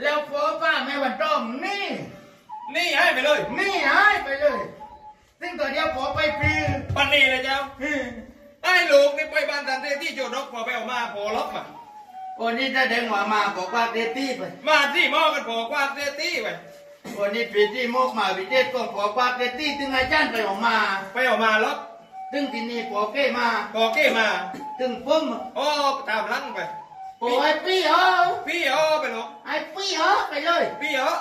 แล้วขอป้าแม่วันต้องนี่ นี่ให้ไปเลยนี่ให้ไปเลย ซึ่งตัวเดียวขอไปฟรีปันนี่เลยเจ้าไอ้ลูกนี่ไปบ้านตัเตที่โจดกขอไปออกมาพอรับมาวันนี้จะเด้งหัวมาบอกว่าเตตี้ไป มาที่หม้อกันบอกว่าเตตี้ไปวันนี้ปีที่โมกมาพิเทศก็ขอว่าเตตี้ถึงไอาจารยไปออกมา ไปออกมาล็อกตึงที่นี่ขอเก้มาขอเก้มา ตึงปุ้มโอ้ตามลังไป โอ้ไอ้ปี้เหรอพี่อ๋อไปหรอกไอ้ปี้เหรอไปเลยพี่อ๋อ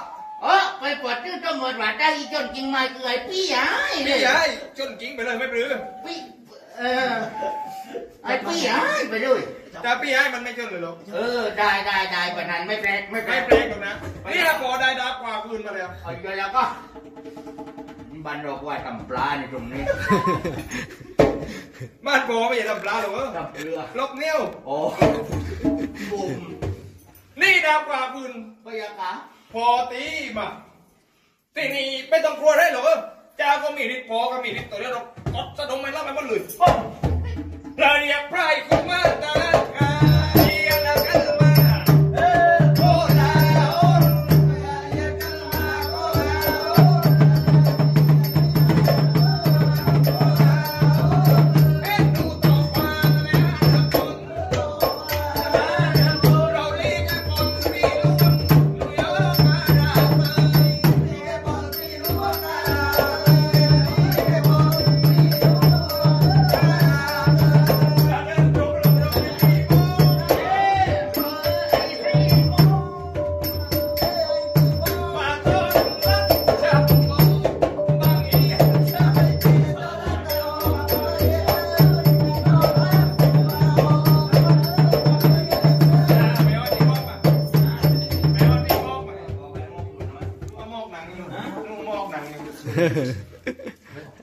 เออไปปวดชื่อต้องหมดว่าได้อีจนจริงไหมคือไอ้ปี้หายเลพี่ยใหญ่จนจริงไปเลยไม่ปลื้มปี้เออไอ้ปี้หายไปเลยแต่พี่ให้มันไม่จนเลยหรอกเออได้ได้ได้ปะนั้นไม่แปลกไม่แปลไม่กเปลกหรอกนะนี่ละพอได้ดับกว่าคืนมาแล้วเอาอยู่แล้วก็บันเราว่าทำปลาในตรงนี้ บ้านพอไม่ใช่ทำปลาหรอกเออทำเรือลบเนี่ยวโอ้บุ่มนี่ดับกว่าคืนพยากาพอตีมาที่นี่ไม่ต้องกลัวได้หรอกเออเจ้าก็มีฤทธิ์พอก็มีฤทธิ์ตัวเดียวเรากดสะดงไม่รับไปหมดเลยเราเรียกไพร่คุณมาตาอา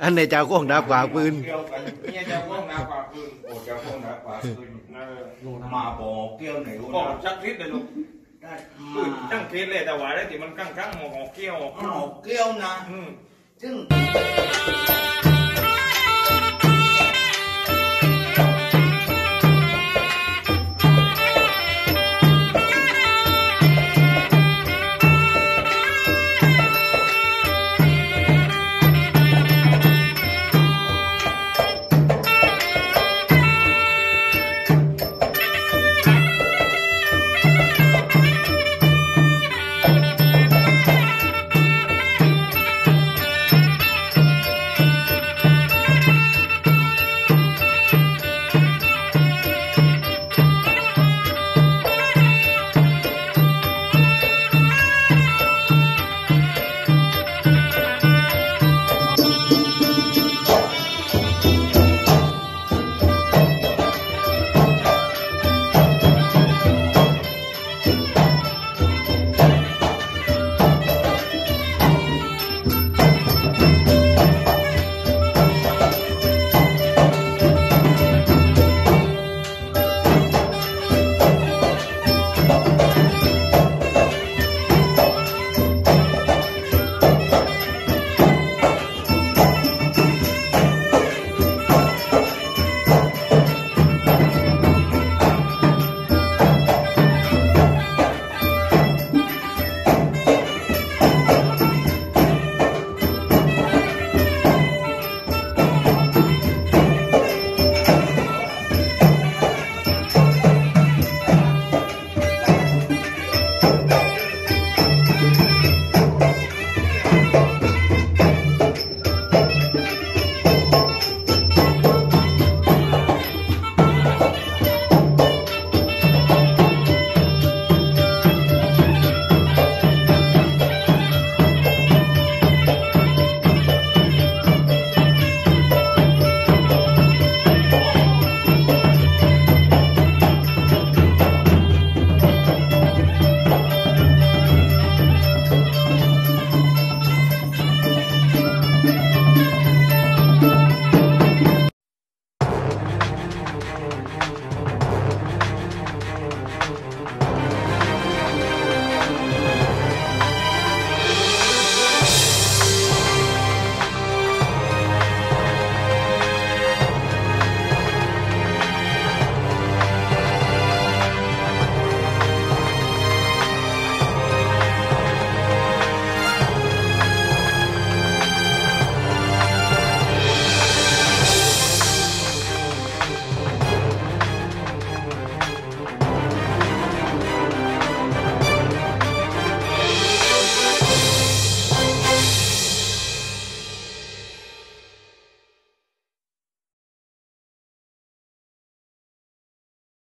อันในเจ้าของดาบกว่าปืนเนี่ยจะพ่องน้ำกว่าปืนโอ้จะพ่องน้ำกว่าปืนเออมาบอกเกี่ยวไหนบอกชักทิศเลยลูกได้คือมาตั้งคิดเลยแต่ว่าได้ที่มันกั้งกั้งหมอกเกี้ยวหนอกเกี่ยวนะอืมซึ่งเ